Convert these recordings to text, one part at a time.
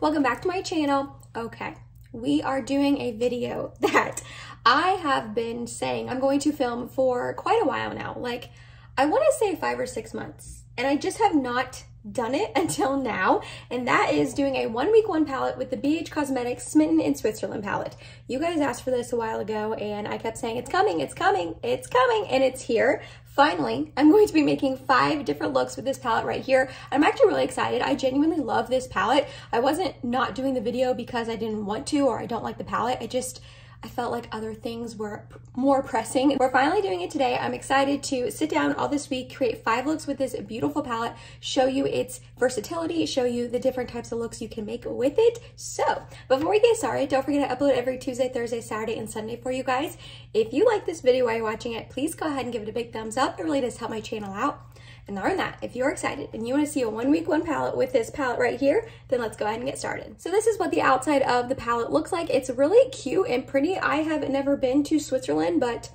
welcome back to my channel. Okay, we are doing a video that I have been saying I'm going to film for quite a while now. Like, I want to say five or six months, and I just have not done it until now, and that is doing a one week one palette with the BH Cosmetics Smitten in Switzerland palette. You guys asked for this a while ago, and I kept saying, it's coming, it's coming, it's coming, and it's here. Finally, I'm going to be making five different looks with this palette right here. I'm actually really excited. I genuinely love this palette. I wasn't not doing the video because I didn't want to or I don't like the palette. I just, I felt like other things were more pressing. We're finally doing it today. I'm excited to sit down all this week, create five looks with this beautiful palette, show you its versatility, show you the different types of looks you can make with it. So before we get started, don't forget to upload every Tuesday, Thursday, Saturday, and Sunday for you guys. If you like this video while you're watching it, please go ahead and give it a big thumbs up. It really does help my channel out. And than that, if you're excited and you want to see a one week one palette with this palette right here, then let's go ahead and get started. So this is what the outside of the palette looks like. It's really cute and pretty. I have never been to Switzerland, but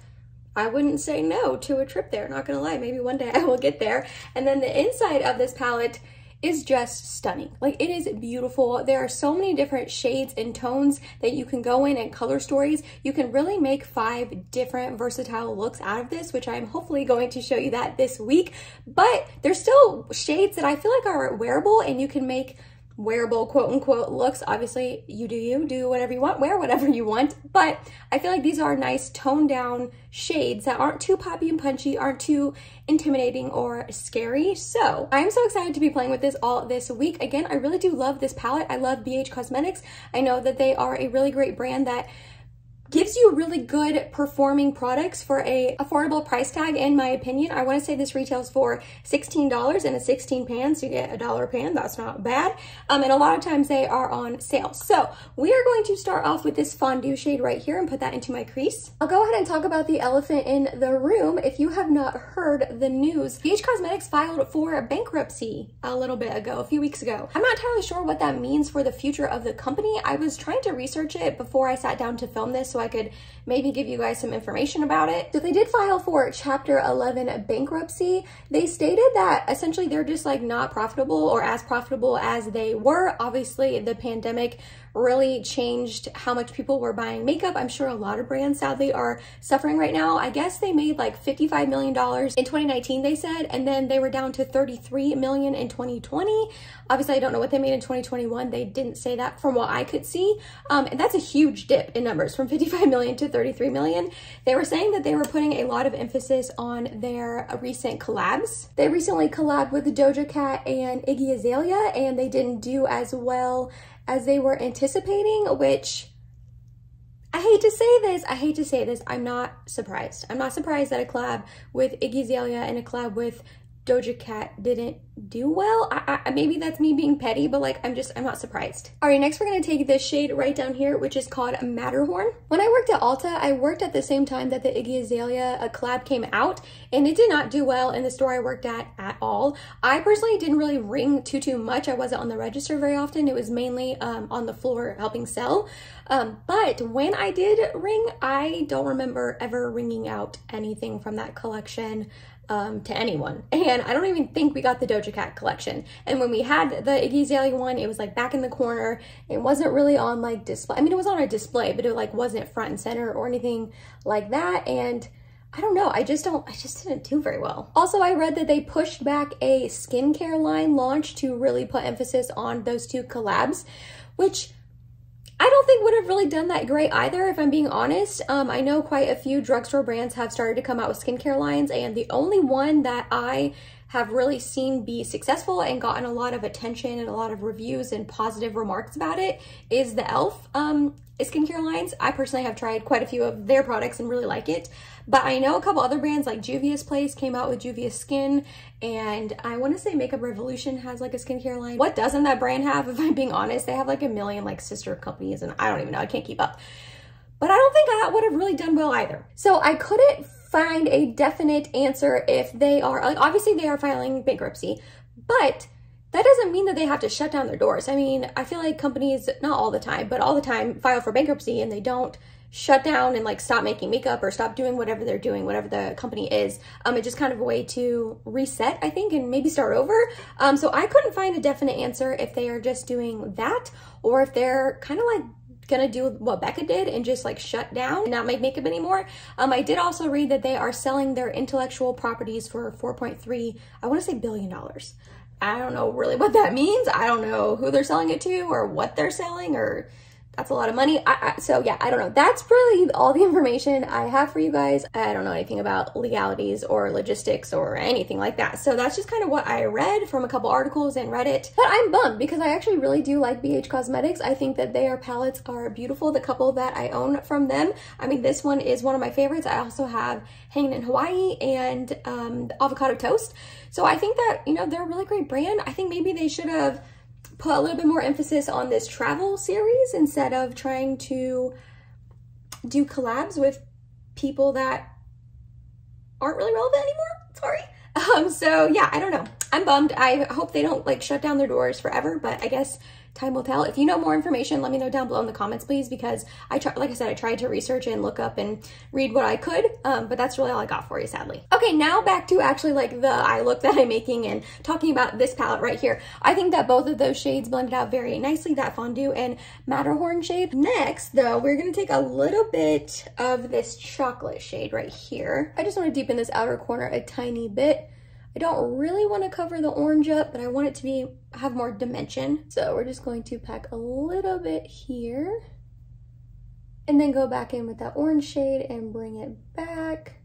I wouldn't say no to a trip there. Not gonna lie, maybe one day I will get there. And then the inside of this palette is just stunning. Like it is beautiful. There are so many different shades and tones that you can go in and color stories. You can really make five different versatile looks out of this, which I'm hopefully going to show you that this week. But there's still shades that I feel like are wearable and you can make wearable quote unquote looks. Obviously, you do you, do whatever you want, wear whatever you want. But I feel like these are nice toned down shades that aren't too poppy and punchy, aren't too intimidating or scary. So I'm so excited to be playing with this all this week. Again, I really do love this palette. I love BH Cosmetics. I know that they are a really great brand that gives you really good performing products for a affordable price tag in my opinion. I want to say this retails for $16 in a 16 pan, so you get a dollar pan, that's not bad. Um, and a lot of times they are on sale. So we are going to start off with this fondue shade right here and put that into my crease. I'll go ahead and talk about the elephant in the room. If you have not heard the news, BH Cosmetics filed for bankruptcy a little bit ago, a few weeks ago. I'm not entirely sure what that means for the future of the company. I was trying to research it before I sat down to film this, so I could maybe give you guys some information about it. So they did file for Chapter 11 bankruptcy. They stated that essentially they're just like not profitable or as profitable as they were. Obviously, the pandemic really changed how much people were buying makeup. I'm sure a lot of brands sadly are suffering right now. I guess they made like $55 million in 2019, they said, and then they were down to 33 million in 2020. Obviously, I don't know what they made in 2021. They didn't say that from what I could see. Um, and that's a huge dip in numbers from 55 million to 33 million. They were saying that they were putting a lot of emphasis on their recent collabs. They recently collabed with Doja Cat and Iggy Azalea, and they didn't do as well as they were anticipating, which I hate to say this, I hate to say this, I'm not surprised. I'm not surprised that a collab with Iggy Azalea and a collab with Doja Cat didn't do well. I, I, maybe that's me being petty, but like, I'm just, I'm not surprised. All right, next we're gonna take this shade right down here, which is called Matterhorn. When I worked at Ulta, I worked at the same time that the Iggy Azalea a collab came out, and it did not do well in the store I worked at at all. I personally didn't really ring too, too much. I wasn't on the register very often. It was mainly um, on the floor helping sell. Um, but when I did ring, I don't remember ever ringing out anything from that collection um, to anyone. And I don't even think we got the Doja Cat collection. And when we had the Iggy Azalea one, it was like back in the corner. It wasn't really on like display. I mean, it was on a display, but it like wasn't front and center or anything like that. And I don't know. I just don't, I just didn't do very well. Also, I read that they pushed back a skincare line launch to really put emphasis on those two collabs, which I don't think would have really done that great either, if I'm being honest. Um, I know quite a few drugstore brands have started to come out with skincare lines, and the only one that I have really seen be successful and gotten a lot of attention and a lot of reviews and positive remarks about it is the e.l.f. Um, skincare lines. I personally have tried quite a few of their products and really like it. But I know a couple other brands like Juvia's Place came out with Juvia's Skin and I want to say Makeup Revolution has like a skincare line. What doesn't that brand have if I'm being honest? They have like a million like sister companies and I don't even know. I can't keep up. But I don't think that would have really done well either. So I couldn't find a definite answer if they are, like, obviously they are filing bankruptcy, but that doesn't mean that they have to shut down their doors. I mean, I feel like companies, not all the time, but all the time file for bankruptcy and they don't shut down and like stop making makeup or stop doing whatever they're doing, whatever the company is. Um, it's just kind of a way to reset, I think, and maybe start over. Um, so I couldn't find a definite answer if they are just doing that or if they're kind of like gonna do what Becca did and just like shut down and not make makeup anymore. Um, I did also read that they are selling their intellectual properties for 4.3, I wanna say billion dollars. I don't know really what that means. I don't know who they're selling it to or what they're selling or that's a lot of money. I, I, so yeah, I don't know. That's really all the information I have for you guys. I don't know anything about legalities or logistics or anything like that. So that's just kind of what I read from a couple articles and Reddit. But I'm bummed because I actually really do like BH Cosmetics. I think that their palettes are beautiful. The couple that I own from them. I mean, this one is one of my favorites. I also have Hanging in Hawaii and um, Avocado Toast. So I think that, you know, they're a really great brand. I think maybe they should have put a little bit more emphasis on this travel series instead of trying to do collabs with people that aren't really relevant anymore. Sorry. Um, so yeah, I don't know. I'm bummed. I hope they don't like shut down their doors forever, but I guess time will tell. If you know more information, let me know down below in the comments, please, because I try, like I said, I tried to research and look up and read what I could, um, but that's really all I got for you, sadly. Okay, now back to actually like the eye look that I'm making and talking about this palette right here. I think that both of those shades blended out very nicely, that Fondue and Matterhorn shade. Next, though, we're gonna take a little bit of this chocolate shade right here. I just wanna deepen this outer corner a tiny bit. I don't really want to cover the orange up, but I want it to be have more dimension. So we're just going to pack a little bit here and then go back in with that orange shade and bring it back.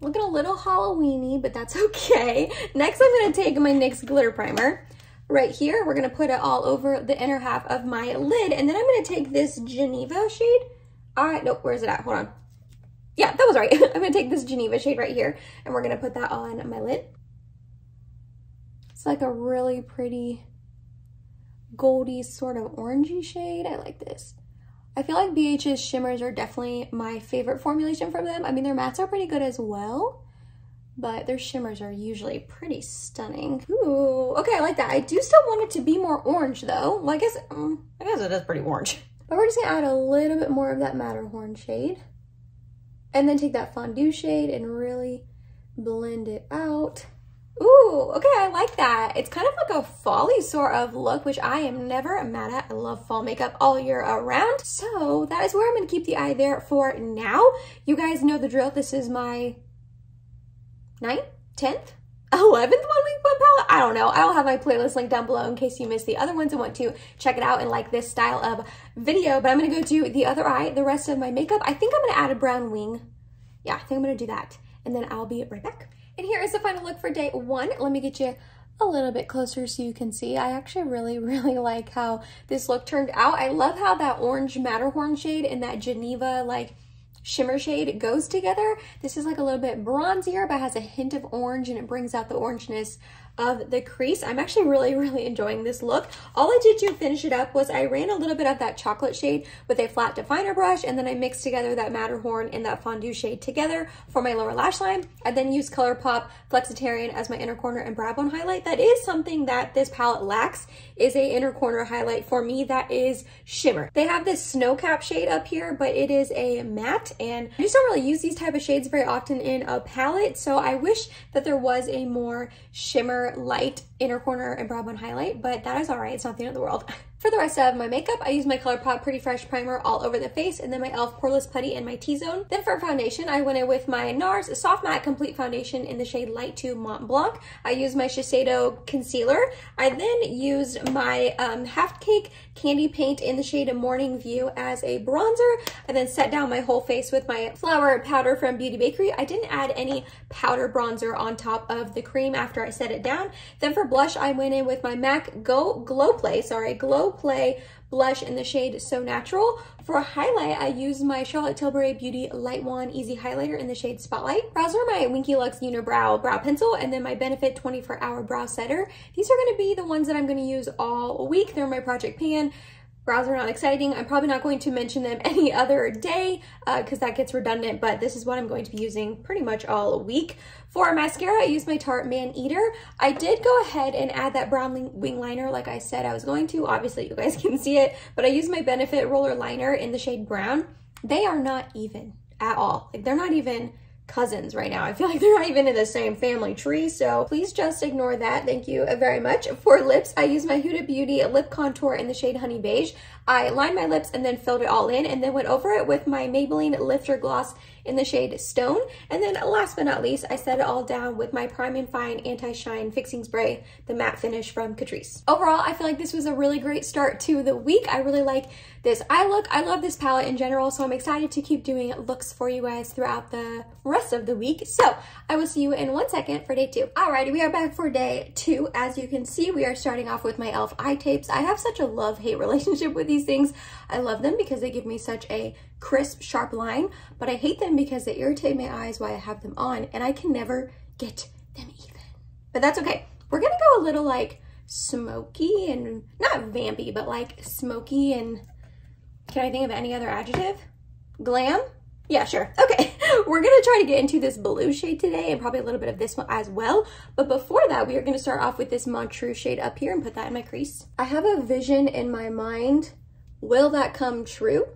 Looking a little Halloweeny, but that's okay. Next, I'm gonna take my NYX glitter primer. Right here, we're gonna put it all over the inner half of my lid, and then I'm gonna take this Geneva shade. All right, nope, where's it at? Hold on yeah, that was right. I'm gonna take this Geneva shade right here and we're gonna put that on my lid. It's like a really pretty goldy sort of orangey shade. I like this. I feel like BH's shimmers are definitely my favorite formulation from them. I mean, their mattes are pretty good as well, but their shimmers are usually pretty stunning. Ooh, okay, I like that. I do still want it to be more orange though. Well, I guess, um, I guess it is pretty orange. But we're just gonna add a little bit more of that Matterhorn shade. And then take that fondue shade and really blend it out. Ooh, okay, I like that. It's kind of like a folly sort of look, which I am never mad at. I love fall makeup all year around. So that is where I'm gonna keep the eye there for now. You guys know the drill. This is my ninth, 10th 11th one week one palette. I don't know. I'll have my playlist linked down below in case you missed the other ones and want to check it out and like this style of video. But I'm going to go do the other eye, the rest of my makeup. I think I'm going to add a brown wing. Yeah, I think I'm going to do that. And then I'll be right back. And here is the final look for day one. Let me get you a little bit closer so you can see. I actually really, really like how this look turned out. I love how that orange Matterhorn shade and that Geneva like shimmer shade goes together. This is like a little bit bronzier, but has a hint of orange and it brings out the orangeness of the crease. I'm actually really, really enjoying this look. All I did to finish it up was I ran a little bit of that chocolate shade with a flat definer brush and then I mixed together that Matterhorn and that fondue shade together for my lower lash line. I then used ColourPop Flexitarian as my inner corner and brow bone highlight. That is something that this palette lacks is a inner corner highlight for me that is shimmer. They have this snow cap shade up here, but it is a matte and I just don't really use these type of shades very often in a palette. So I wish that there was a more shimmer light inner corner and brow bone highlight, but that is all right. It's not the end of the world. For the rest of my makeup, I use my ColourPop Pretty Fresh Primer all over the face and then my e.l.f. Poreless Putty in my T-zone. Then for foundation, I went in with my NARS Soft Matte Complete Foundation in the shade Light 2 Mont Blanc. I used my Shiseido Concealer. I then used my um, Half Cake Candy Paint in the shade Morning View as a bronzer. I then set down my whole face with my Flour Powder from Beauty Bakerie. I didn't add any powder bronzer on top of the cream after I set it down. Then for blush, I went in with my MAC Go Glow Play, sorry, Glow Play blush in the shade So Natural. For a highlight, I used my Charlotte Tilbury Beauty Light Wand Easy Highlighter in the shade Spotlight. Brows are my Winky Lux Unibrow Brow Pencil and then my Benefit 24 Hour Brow Setter. These are going to be the ones that I'm going to use all week. They're my Project Pan brows are not exciting. I'm probably not going to mention them any other day because uh, that gets redundant, but this is what I'm going to be using pretty much all week. For mascara, I use my Tarte Maneater. I did go ahead and add that brown wing liner like I said I was going to. Obviously, you guys can see it, but I used my Benefit Roller Liner in the shade brown. They are not even at all. Like they're not even cousins right now. I feel like they're not even in the same family tree, so please just ignore that. Thank you very much. For lips, I use my Huda Beauty lip contour in the shade Honey Beige. I lined my lips and then filled it all in and then went over it with my Maybelline Lifter Gloss in the shade Stone. And then last but not least, I set it all down with my Prime and Fine Anti-Shine Fixing Spray, the matte finish from Catrice. Overall, I feel like this was a really great start to the week. I really like this eye look. I love this palette in general, so I'm excited to keep doing looks for you guys throughout the rest of the week. So I will see you in one second for day two. Alrighty, we are back for day two. As you can see, we are starting off with my e.l.f. eye tapes. I have such a love-hate relationship with these things. I love them because they give me such a crisp, sharp line, but I hate them because they irritate my eyes while I have them on and I can never get them even. But that's okay. We're gonna go a little like smoky and not vampy, but like smoky and can I think of any other adjective? Glam? Yeah, sure. Okay, we're gonna try to get into this blue shade today and probably a little bit of this one as well. But before that, we are gonna start off with this Montreux shade up here and put that in my crease. I have a vision in my mind. Will that come true?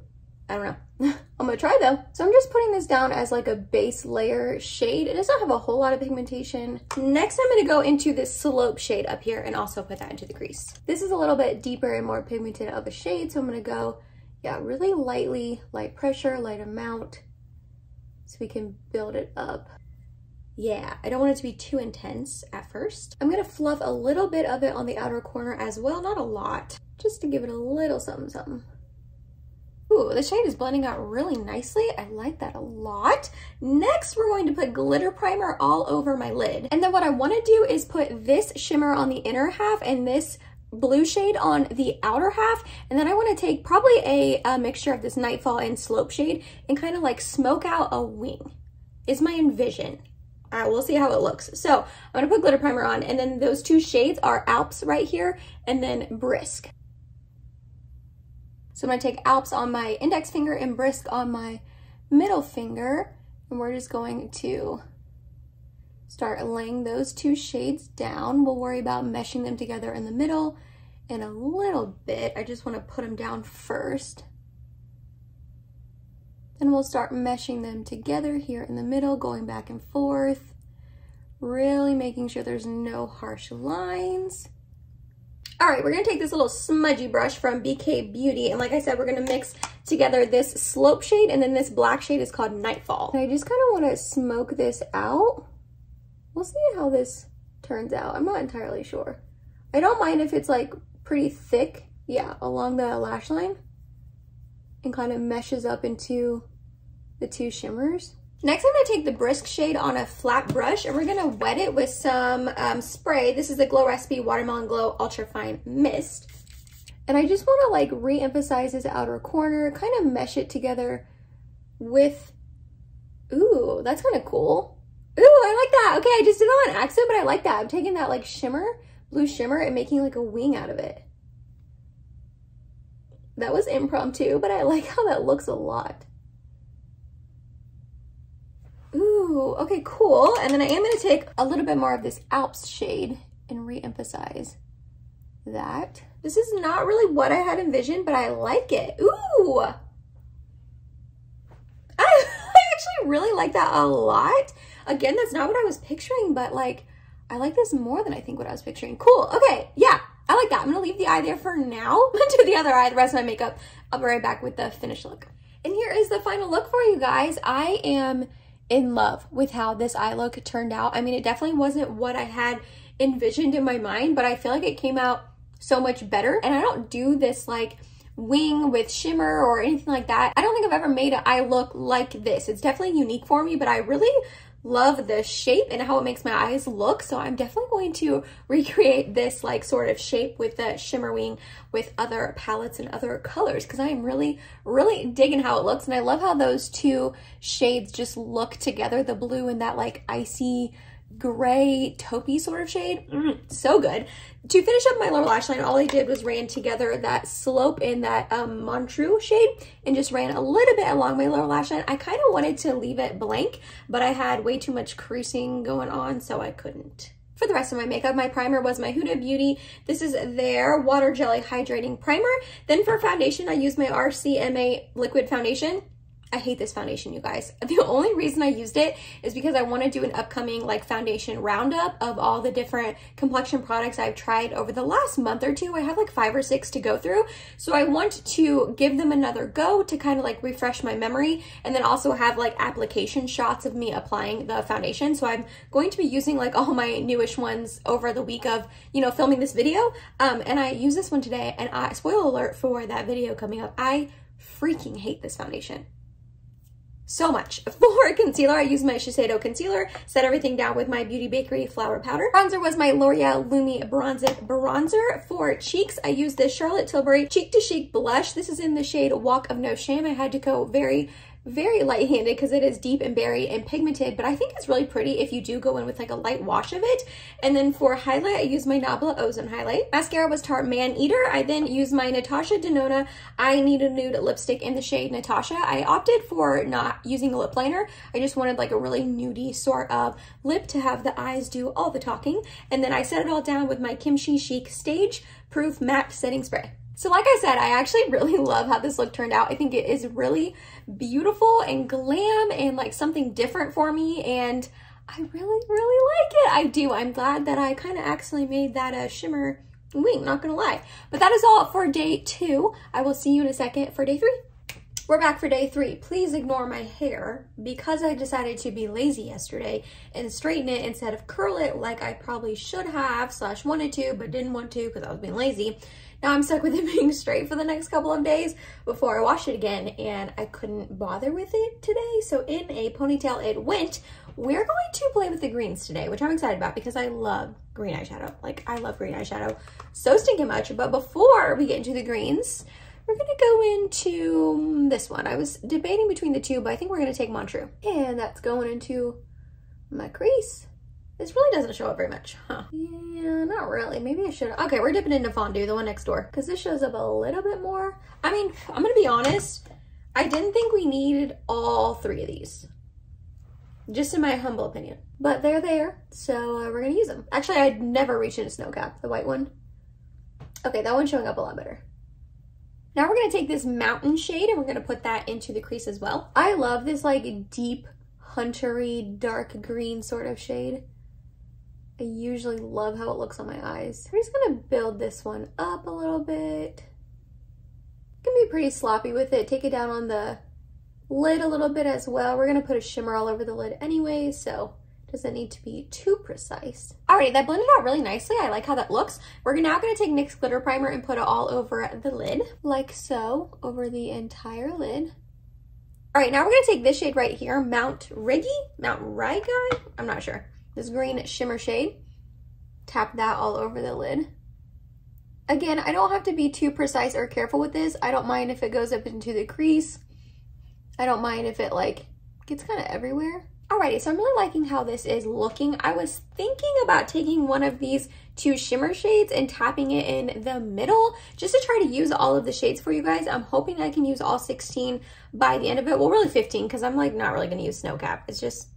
I don't know. I'm gonna try though. So I'm just putting this down as like a base layer shade. It does not have a whole lot of pigmentation. Next, I'm gonna go into this slope shade up here and also put that into the crease. This is a little bit deeper and more pigmented of a shade. So I'm gonna go, yeah, really lightly, light pressure, light amount, so we can build it up. Yeah, I don't want it to be too intense at first. I'm gonna fluff a little bit of it on the outer corner as well, not a lot, just to give it a little something something. Ooh, the shade is blending out really nicely. I like that a lot. Next, we're going to put glitter primer all over my lid. And then what I wanna do is put this shimmer on the inner half and this blue shade on the outer half. And then I wanna take probably a, a mixture of this Nightfall and Slope shade and kind of like smoke out a wing is my envision. Right, we'll see how it looks. So I'm gonna put glitter primer on and then those two shades are Alps right here and then Brisk. So I'm gonna take Alps on my index finger and Brisk on my middle finger. And we're just going to start laying those two shades down. We'll worry about meshing them together in the middle in a little bit. I just wanna put them down first. Then we'll start meshing them together here in the middle, going back and forth, really making sure there's no harsh lines. All right, we're gonna take this little smudgy brush from BK Beauty, and like I said, we're gonna mix together this slope shade, and then this black shade is called Nightfall. And I just kind of wanna smoke this out. We'll see how this turns out. I'm not entirely sure. I don't mind if it's like pretty thick, yeah, along the lash line, and kind of meshes up into the two shimmers. Next, I'm gonna take the Brisk shade on a flat brush and we're gonna wet it with some um, spray. This is the Glow Recipe Watermelon Glow Ultra Fine Mist. And I just wanna like re-emphasize this outer corner, kind of mesh it together with, ooh, that's kind of cool. Ooh, I like that. Okay, I just did that on accident, but I like that. I'm taking that like shimmer, blue shimmer, and making like a wing out of it. That was impromptu, but I like how that looks a lot. Ooh, okay, cool. And then I am gonna take a little bit more of this Alps shade and re-emphasize that. This is not really what I had envisioned, but I like it. Ooh. I, I actually really like that a lot. Again, that's not what I was picturing, but like, I like this more than I think what I was picturing. Cool, okay, yeah, Like that. I'm gonna leave the eye there for now. do the other eye, the rest of my makeup. I'll be right back with the finished look. And here is the final look for you guys. I am in love with how this eye look turned out. I mean, it definitely wasn't what I had envisioned in my mind, but I feel like it came out so much better. And I don't do this like wing with shimmer or anything like that. I don't think I've ever made an eye look like this. It's definitely unique for me, but I really love the shape and how it makes my eyes look. So I'm definitely going to recreate this like sort of shape with the shimmer wing with other palettes and other colors because I am really, really digging how it looks. And I love how those two shades just look together, the blue and that like icy gray taupey sort of shade. Mm, so good. To finish up my lower lash line, all I did was ran together that slope in that um, Montreux shade and just ran a little bit along my lower lash line. I kind of wanted to leave it blank, but I had way too much creasing going on, so I couldn't. For the rest of my makeup, my primer was my Huda Beauty. This is their Water Jelly Hydrating Primer. Then for foundation, I used my RCMA Liquid Foundation. I hate this foundation, you guys. The only reason I used it is because I want to do an upcoming like foundation roundup of all the different complexion products I've tried over the last month or two. I have like five or six to go through. So I want to give them another go to kind of like refresh my memory and then also have like application shots of me applying the foundation. So I'm going to be using like all my newish ones over the week of, you know, filming this video. Um, and I use this one today and I, spoiler alert for that video coming up, I freaking hate this foundation so much. For concealer, I used my Shiseido concealer, set everything down with my Beauty Bakerie Flour Powder. Bronzer was my L'Oreal Lumi Bronze It Bronzer. For cheeks, I used this Charlotte Tilbury Cheek to Cheek blush. This is in the shade Walk of No Shame. I had to go very very light-handed because it is deep and berry and pigmented, but I think it's really pretty if you do go in with like a light wash of it. And then for highlight, I use my Nabla Ozone highlight. Mascara was Tarte Maneater. I then used my Natasha Denona I Need a Nude lipstick in the shade Natasha. I opted for not using a lip liner. I just wanted like a really nudie sort of lip to have the eyes do all the talking. And then I set it all down with my Kimchi Chic Stage Proof Matte Setting Spray. So like I said, I actually really love how this look turned out. I think it is really beautiful and glam and like something different for me. And I really, really like it. I do. I'm glad that I kind of accidentally made that a shimmer wing, not gonna lie. But that is all for day two. I will see you in a second for day three. We're back for day three. Please ignore my hair because I decided to be lazy yesterday and straighten it instead of curl it like I probably should have slash wanted to but didn't want to because I was being lazy. Now I'm stuck with it being straight for the next couple of days before I wash it again and I couldn't bother with it today. So in a ponytail it went. We're going to play with the greens today, which I'm excited about because I love green eyeshadow. Like I love green eyeshadow so stinking much. But before we get into the greens, we're gonna go into this one. I was debating between the two, but I think we're gonna take Montreux. And that's going into my crease. This really doesn't show up very much, huh? Yeah, not really. Maybe I should. Okay, we're dipping into Fondue, the one next door, because this shows up a little bit more. I mean, I'm gonna be honest. I didn't think we needed all three of these. Just in my humble opinion. But they're there, so uh, we're gonna use them. Actually, I'd never reach into Snow Cap, the white one. Okay, that one's showing up a lot better. Now we're gonna take this mountain shade and we're gonna put that into the crease as well. I love this like deep, huntery, dark green sort of shade. I usually love how it looks on my eyes. I'm just gonna build this one up a little bit. Can be pretty sloppy with it. Take it down on the lid a little bit as well. We're gonna put a shimmer all over the lid anyway, so doesn't need to be too precise. Alrighty, that blended out really nicely. I like how that looks. We're now gonna take NYX Glitter Primer and put it all over the lid, like so, over the entire lid. All right, now we're gonna take this shade right here, Mount Riggy, Mount Rigai, I'm not sure. This green shimmer shade. Tap that all over the lid. Again, I don't have to be too precise or careful with this. I don't mind if it goes up into the crease. I don't mind if it like gets kind of everywhere. Alrighty, so I'm really liking how this is looking. I was thinking about taking one of these two shimmer shades and tapping it in the middle just to try to use all of the shades for you guys. I'm hoping I can use all 16 by the end of it. Well, really 15 because I'm like not really going to use Snow Cap. It's just,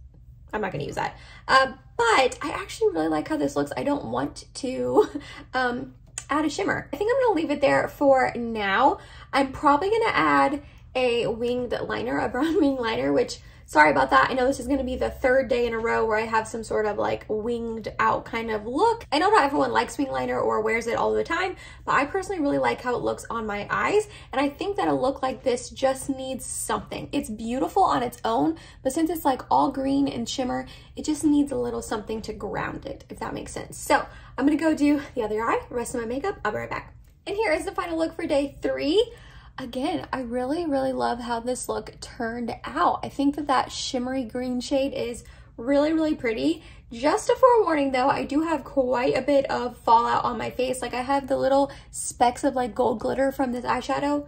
I'm not going to use that. Uh, but I actually really like how this looks. I don't want to um, add a shimmer. I think I'm going to leave it there for now. I'm probably going to add a winged liner, a brown wing liner, which Sorry about that. I know this is to be the third day in a row where I have some sort of like winged out kind of look. I know not everyone likes wing liner or wears it all the time, but I personally really like how it looks on my eyes. And I think that a look like this just needs something. It's beautiful on its own, but since it's like all green and shimmer, it just needs a little something to ground it, if that makes sense. So I'm to go do the other eye, rest of my makeup. I'll be right back. And here is the final look for day three again, I really, really love how this look turned out. I think that that shimmery green shade is really, really pretty. Just a forewarning though, I do have quite a bit of fallout on my face. Like I have the little specks of like gold glitter from this eyeshadow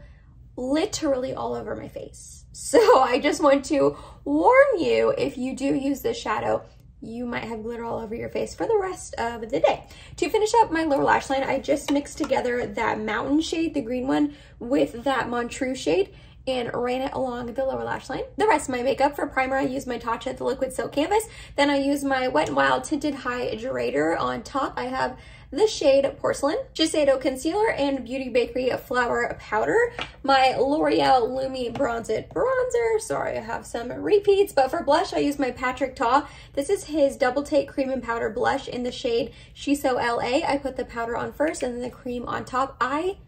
literally all over my face. So I just want to warn you, if you do use this shadow, you might have glitter all over your face for the rest of the day. To finish up my lower lash line, I just mixed together that mountain shade, the green one, with that Montreux shade and ran it along the lower lash line. The rest of my makeup for primer, I used my Tatcha the Liquid Silk Canvas. Then I used my Wet n Wild Tinted Hydrator. On top, I have the shade Porcelain, Shiseido Concealer, and Beauty Bakerie Flour Powder. My L'Oreal Lumi Bronze It Bronzer. Sorry, I have some repeats, but for blush, I use my Patrick Ta. This is his Double Take Cream and Powder Blush in the shade Shiso LA. I put the powder on first and then the cream on top. I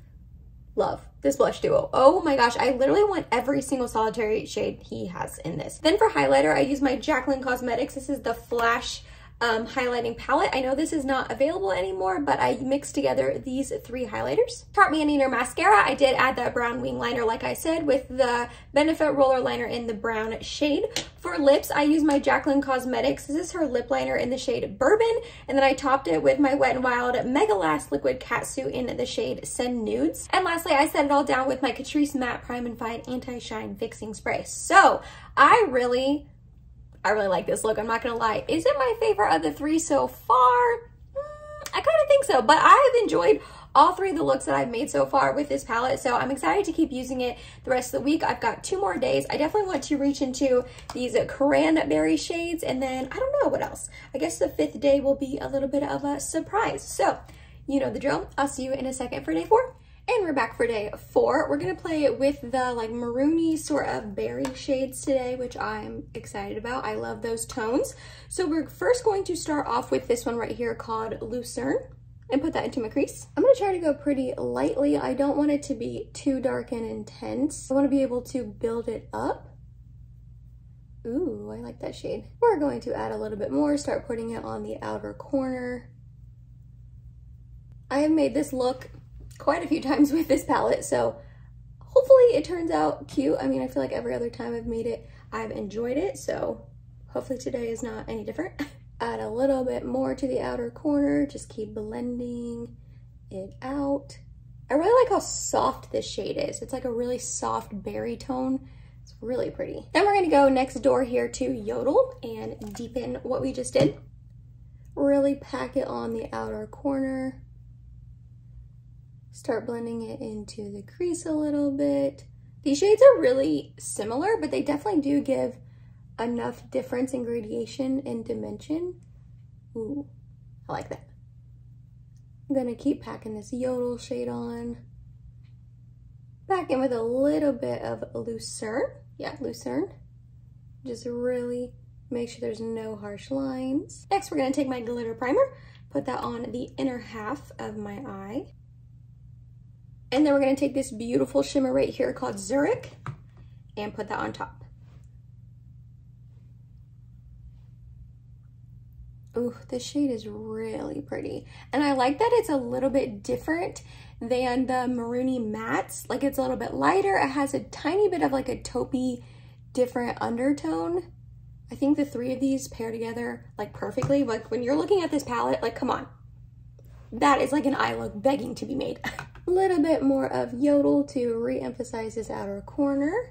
love this blush duo. Oh my gosh, I literally want every single solitary shade he has in this. Then for highlighter, I use my Jaclyn Cosmetics. This is the Flash um, highlighting palette. I know this is not available anymore, but I mixed together these three highlighters. Tarte Manicure Mascara, I did add that brown wing liner, like I said, with the Benefit Roller Liner in the brown shade. For lips, I use my Jaclyn Cosmetics. This is her lip liner in the shade Bourbon, and then I topped it with my Wet n Wild Mega Last Liquid Catsuit in the shade Send Nudes. And lastly, I set it all down with my Catrice Matte Prime and Fine Anti-Shine Fixing Spray. So, I really I really like this look, I'm not gonna lie. Is it my favorite of the three so far? Mm, I kind of think so, but I have enjoyed all three of the looks that I've made so far with this palette. So I'm excited to keep using it the rest of the week. I've got two more days. I definitely want to reach into these cranberry shades and then I don't know what else. I guess the fifth day will be a little bit of a surprise. So you know the drill. I'll see you in a second for day four. And we're back for day four. We're gonna play with the like maroony sort of berry shades today, which I'm excited about. I love those tones. So we're first going to start off with this one right here called Lucerne and put that into my crease. I'm gonna try to go pretty lightly. I don't want it to be too dark and intense. I wanna be able to build it up. Ooh, I like that shade. We're going to add a little bit more, start putting it on the outer corner. I have made this look quite a few times with this palette, so hopefully it turns out cute. I mean, I feel like every other time I've made it, I've enjoyed it, so hopefully today is not any different. Add a little bit more to the outer corner, just keep blending it out. I really like how soft this shade is. It's like a really soft berry tone. It's really pretty. Then we're gonna go next door here to Yodel and deepen what we just did. Really pack it on the outer corner. Start blending it into the crease a little bit. These shades are really similar, but they definitely do give enough difference in gradation and dimension. Ooh, I like that. I'm gonna keep packing this Yodel shade on. Back in with a little bit of Lucerne. Yeah, Lucerne. Just really make sure there's no harsh lines. Next, we're gonna take my glitter primer, put that on the inner half of my eye. And then we're gonna take this beautiful shimmer right here called Zurich and put that on top. Ooh, this shade is really pretty. And I like that it's a little bit different than the Maroony Mattes. Like it's a little bit lighter. It has a tiny bit of like a taupey different undertone. I think the three of these pair together like perfectly. Like when you're looking at this palette, like come on. That is like an eye look begging to be made. A little bit more of Yodel to re-emphasize this outer corner.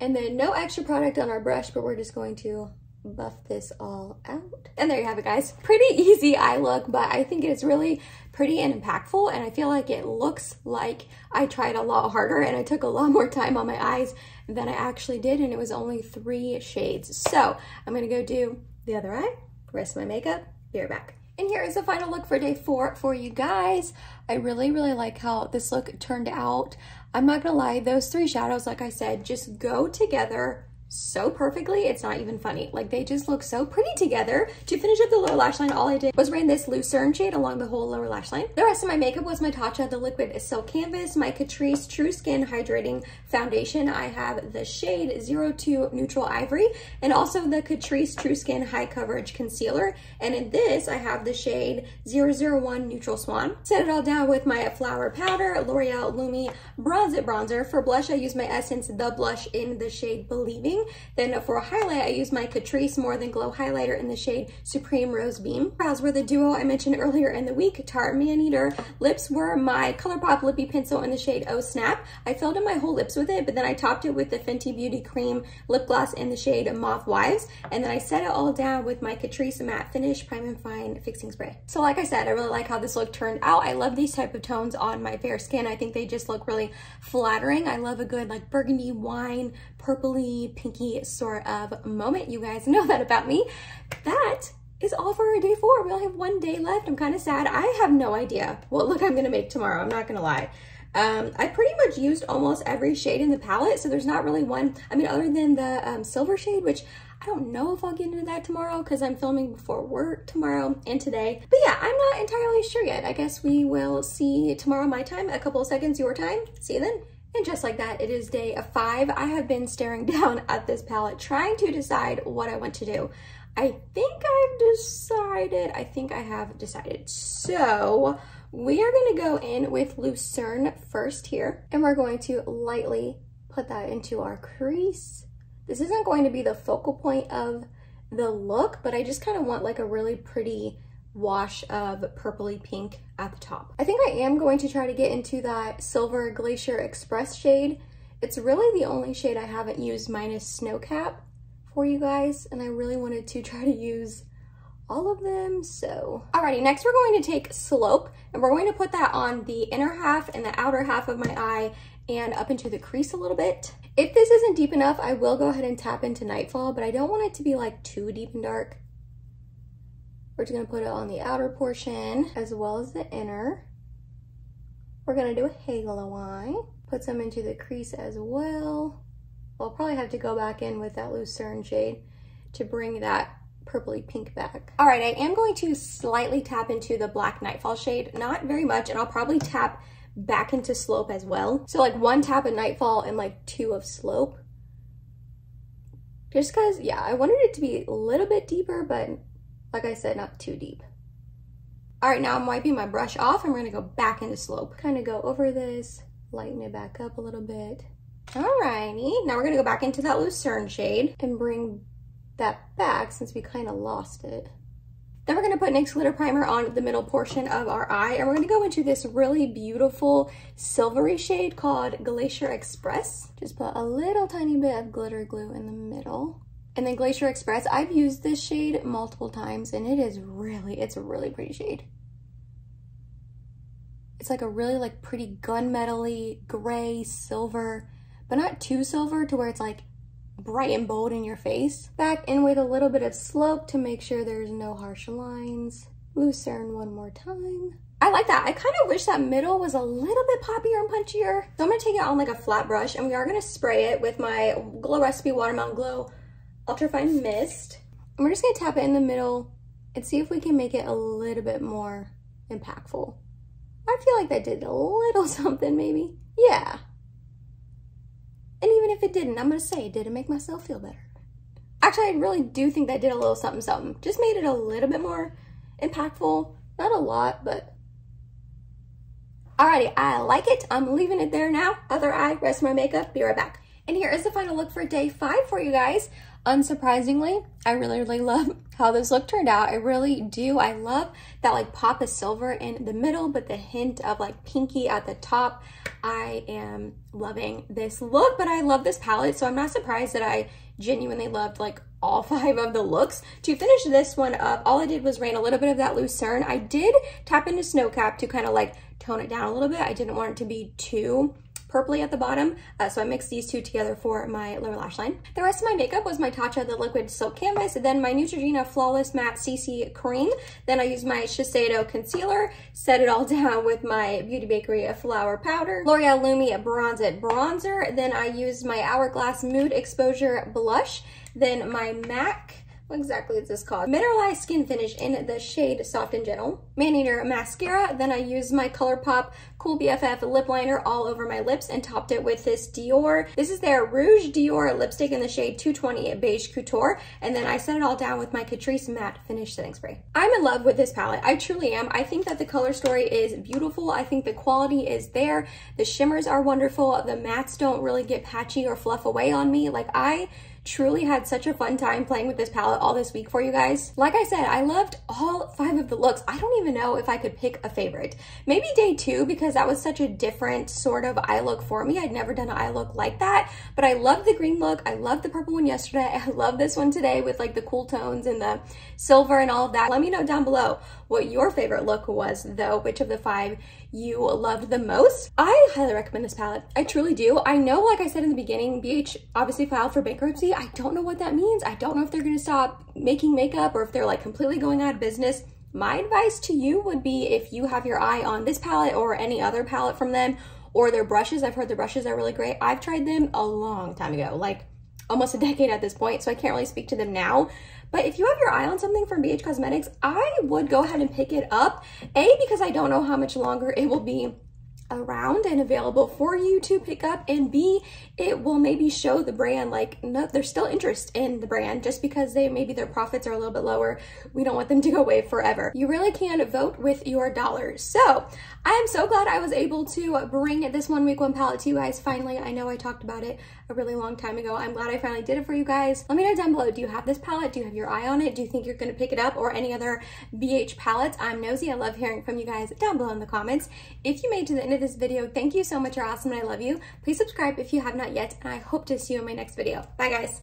And then no extra product on our brush, but we're just going to buff this all out. And there you have it, guys. Pretty easy eye look, but I think it's really pretty and impactful. And I feel like it looks like I tried a lot harder and I took a lot more time on my eyes than I actually did. And it was only three shades. So I'm gonna go do the other eye, rest of my makeup, be right back. And here is the final look for day four for you guys. I really, really like how this look turned out. I'm not gonna lie, those three shadows, like I said, just go together so perfectly, it's not even funny. Like they just look so pretty together. To finish up the lower lash line, all I did was ran this Lucerne shade along the whole lower lash line. The rest of my makeup was my Tatcha, the Liquid Silk Canvas, my Catrice True Skin Hydrating Foundation. I have the shade 02 Neutral Ivory and also the Catrice True Skin High Coverage Concealer. And in this, I have the shade 001 Neutral Swan. Set it all down with my Flour Powder, L'Oreal Lumi Bronze It Bronzer. For blush, I use my Essence The Blush in the shade Believing blending. Then for a highlight, I use my Catrice More Than Glow highlighter in the shade Supreme Rose Beam. Brows were the duo I mentioned earlier in the week, Tarte Maneater. Lips were my ColourPop Lippie Pencil in the shade Oh Snap. I filled in my whole lips with it, but then I topped it with the Fenty Beauty Cream lip gloss in the shade Mauve Wives. And then I set it all down with my Catrice Matte Finish Prime and Fine Fixing Spray. So like I said, I really like how this look turned out. I love these type of tones on my fair skin. I think they just look really flattering. I love a good like burgundy wine, purpley, pinky sort of moment. You guys know that about me. That is all for our day four. We only have one day left. I'm kind of sad. I have no idea what look I'm going to make tomorrow. I'm not going to lie. Um, I pretty much used almost every shade in the palette, so there's not really one, I mean, other than the um, silver shade, which I don't know if I'll get into that tomorrow because I'm filming before work tomorrow and today. But yeah, I'm not entirely sure yet. I guess we will see tomorrow my time, a couple of seconds your time. See you then. And just like that, it is day five. I have been staring down at this palette trying to decide what I want to do. I think I've decided, I think I have decided. So we are gonna go in with Lucerne first here, and we're going to lightly put that into our crease. This isn't going to be the focal point of the look, but I just kind of want like a really pretty wash of purpley pink at the top. I think I am going to try to get into that Silver Glacier Express shade. It's really the only shade I haven't used minus Snowcap for you guys, and I really wanted to try to use all of them, so. Alrighty, next we're going to take Slope, and we're going to put that on the inner half and the outer half of my eye and up into the crease a little bit. If this isn't deep enough, I will go ahead and tap into Nightfall, but I don't want it to be like too deep and dark. We're just gonna put it on the outer portion as well as the inner. We're gonna do a halo eye. Put some into the crease as well. I'll probably have to go back in with that Lucerne shade to bring that purpley pink back. All right, I am going to slightly tap into the Black Nightfall shade, not very much, and I'll probably tap back into Slope as well. So like one tap of Nightfall and like two of Slope. Just because, yeah, I wanted it to be a little bit deeper, but like I said, not too deep. All right, now I'm wiping my brush off. I'm gonna go back into Slope. Kind of go over this, lighten it back up a little bit. Alrighty, now we're gonna go back into that Lucerne shade and bring that back since we kind of lost it. Then we're gonna put NYX Glitter Primer on the middle portion of our eye and we're gonna go into this really beautiful silvery shade called Glacier Express. Just put a little tiny bit of glitter glue in the middle. And then Glacier Express, I've used this shade multiple times and it is really, it's a really pretty shade. It's like a really like pretty gunmetal-y gray silver but not too silver to where it's like bright and bold in your face. Back in with a little bit of slope to make sure there's no harsh lines. Lucerne one more time. I like that. I kind of wish that middle was a little bit poppier and punchier. So I'm gonna take it on like a flat brush and we are gonna spray it with my Glow Recipe Watermelon Glow Ultra Fine Mist. And we're just gonna tap it in the middle and see if we can make it a little bit more impactful. I feel like that did a little something maybe. Yeah, and even if it didn't, I'm gonna say, did it make myself feel better? Actually, I really do think that did a little something something. Just made it a little bit more impactful. Not a lot, but Alrighty, I like it. I'm leaving it there now. Other eye, rest my makeup, be right back. And here is the final look for day five for you guys. Unsurprisingly, I really, really love how this look turned out. I really do. I love that like pop of silver in the middle, but the hint of like pinky at the top. I am loving this look, but I love this palette, so I'm not surprised that I genuinely loved like all five of the looks. To finish this one up, all I did was rain a little bit of that Lucerne. I did tap into Snowcap to kind of like tone it down a little bit. I didn't want it to be too purpley at the bottom. Uh, so I mixed these two together for my lower lash line. The rest of my makeup was my Tatcha The Liquid Silk Canvas, then my Neutrogena Flawless Matte CC Cream. Then I used my Shiseido Concealer, set it all down with my Beauty Bakerie Flour Powder, L'Oreal Lumi Bronze It Bronzer. Then I used my Hourglass Mood Exposure Blush. Then my MAC, what exactly is this called? Mineralized Skin Finish in the shade Soft and Gentle. Maneater mascara. Then I used my ColourPop Cool BFF lip liner all over my lips and topped it with this Dior. This is their Rouge Dior lipstick in the shade 220 Beige Couture. And then I set it all down with my Catrice Matte Finish Setting Spray. I'm in love with this palette. I truly am. I think that the color story is beautiful. I think the quality is there. The shimmers are wonderful. The mattes don't really get patchy or fluff away on me. Like I truly had such a fun time playing with this palette all this week for you guys. Like I said, I loved all five of the looks. I don't even know if I could pick a favorite. Maybe day two because that was such a different sort of eye look for me. I'd never done an eye look like that, but I love the green look. I love the purple one yesterday. I love this one today with like the cool tones and the silver and all of that. Let me know down below what your favorite look was though, which of the five you loved the most. I highly recommend this palette. I truly do. I know, like I said in the beginning, BH obviously filed for bankruptcy. I don't know what that means. I don't know if they're gonna stop making makeup or if they're like completely going out of business. My advice to you would be if you have your eye on this palette or any other palette from them or their brushes. I've heard their brushes are really great. I've tried them a long time ago, like almost a decade at this point, so I can't really speak to them now. But if you have your eye on something from BH Cosmetics, I would go ahead and pick it up. A, because I don't know how much longer it will be around and available for you to pick up and B it will maybe show the brand like no there's still interest in the brand just because they maybe their profits are a little bit lower. We don't want them to go away forever. You really can vote with your dollars. So I am so glad I was able to bring this one week one palette to you guys finally. I know I talked about it a really long time ago I'm glad I finally did it for you guys let me know down below do you have this palette do you have your eye on it do you think you're gonna pick it up or any other BH palettes I'm nosy I love hearing from you guys down below in the comments if you made to the end of this video. Thank you so much. You're awesome and I love you. Please subscribe if you have not yet and I hope to see you in my next video. Bye guys.